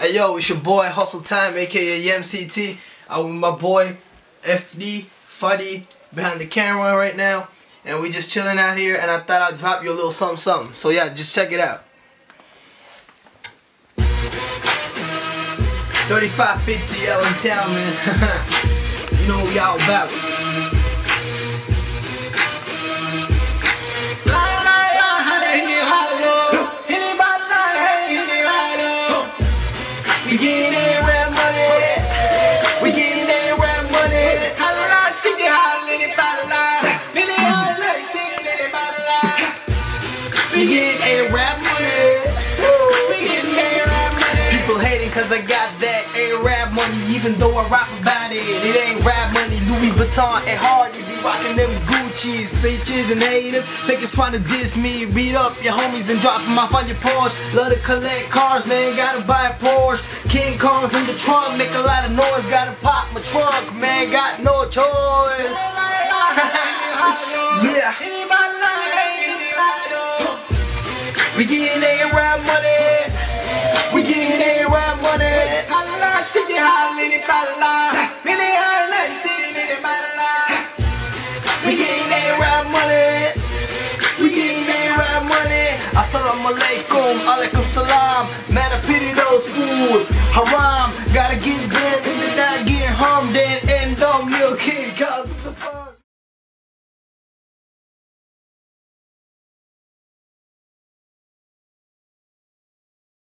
Hey yo, it's your boy HuzlTime, aka MCT. I'm with my boy FD Fuddy behind the camera right now, and we just chilling out here. And I thought I'd drop you a little something, something. So yeah, just check it out. 3550 L in town, man. you know what we all about. We getting that rap money. We getting that rap money. We getting that rap money. We getting that rap money. People hating cause I got that Arab money even though I rap about it. It ain't rap money. Louis Vuitton Ed Hardy be rocking them Gucci's. Bitches and haters. Fakers trying to diss me. Beat up your homies and drop them off on your Porsche. Love to collect cars, man. Gotta buy a Porsche. King Kong's in the trunk. Make a lot of noise. Gotta pop my trunk, man. Got no choice. yeah. We getting Arab money. We getting Arab money. Assalamu alaikum, alaikum salam. Man, I pity those fools. Haram,